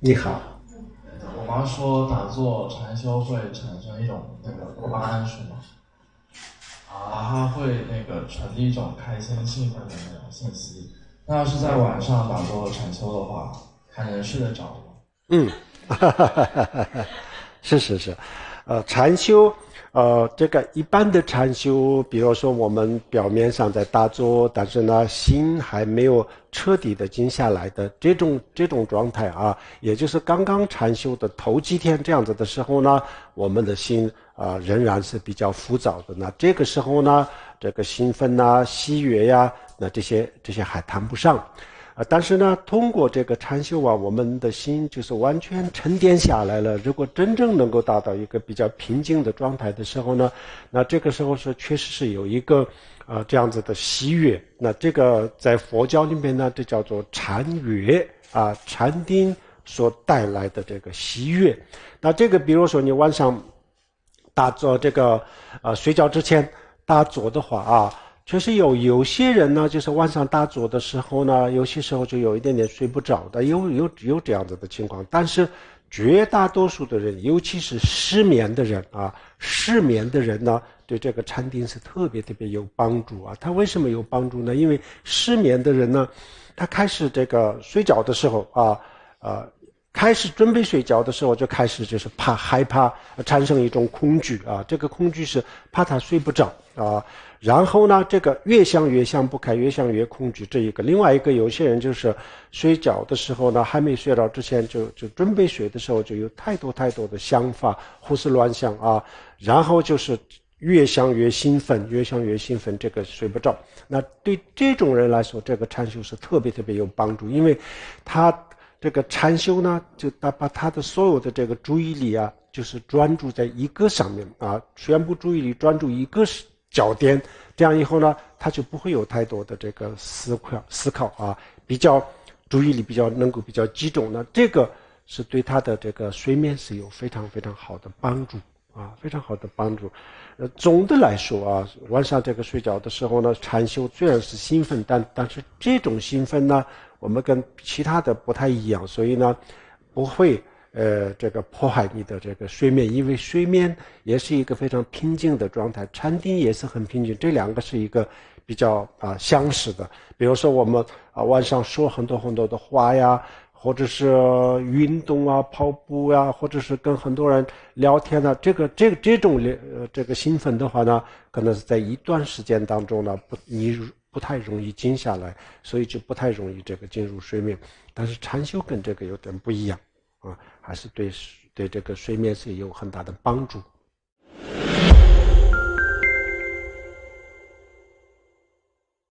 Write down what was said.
你好。我妈说打坐禅修会产生一种那个多巴胺，是吗？啊，它会那个传递一种开心兴奋的那种信息。那要是在晚上打坐禅修的话，还能睡得着吗？嗯，是 是是，呃，禅修。呃，这个一般的禅修，比如说我们表面上在打坐，但是呢，心还没有彻底的静下来的这种这种状态啊，也就是刚刚禅修的头几天这样子的时候呢，我们的心啊仍然是比较浮躁的。那这个时候呢，这个兴奋呐、喜悦呀，那这些这些还谈不上。啊，但是呢，通过这个禅修啊，我们的心就是完全沉淀下来了。如果真正能够达到一个比较平静的状态的时候呢，那这个时候是确实是有一个啊这样子的喜悦。那这个在佛教里面呢，这叫做禅悦啊，禅定所带来的这个喜悦。那这个比如说你晚上打坐这个呃睡觉之前打坐的话啊。确实有有些人呢，就是晚上打坐的时候呢，有些时候就有一点点睡不着的，有有有这样子的情况。但是绝大多数的人，尤其是失眠的人啊，失眠的人呢，对这个禅定是特别特别有帮助啊。他为什么有帮助呢？因为失眠的人呢，他开始这个睡觉的时候啊，呃，开始准备睡觉的时候就开始就是怕害怕，产生一种恐惧啊。这个恐惧是怕他睡不着啊。然后呢，这个越想越想不开，越想越恐惧。这一个，另外一个，有些人就是睡觉的时候呢，还没睡着之前，就就准备睡的时候，就有太多太多的想法，胡思乱想啊。然后就是越想越兴奋，越想越兴奋，这个睡不着。那对这种人来说，这个禅修是特别特别有帮助，因为他这个禅修呢，就他把他的所有的这个注意力啊，就是专注在一个上面啊，全部注意力专注一个是。焦点，这样以后呢，他就不会有太多的这个思考思考啊，比较注意力比较能够比较集中。那这个是对他的这个睡眠是有非常非常好的帮助啊，非常好的帮助。呃，总的来说啊，晚上这个睡觉的时候呢，禅修虽然是兴奋，但但是这种兴奋呢，我们跟其他的不太一样，所以呢，不会。呃，这个破坏你的这个睡眠，因为睡眠也是一个非常平静的状态，禅定也是很平静，这两个是一个比较啊相似的。比如说我们啊晚上说很多很多的话呀，或者是运动啊、跑步呀，或者是跟很多人聊天呢，这个这个这种呃这个兴奋的话呢，可能是在一段时间当中呢不你不太容易静下来，所以就不太容易这个进入睡眠。但是禅修跟这个有点不一样。啊，还是对对这个睡眠是有很大的帮助。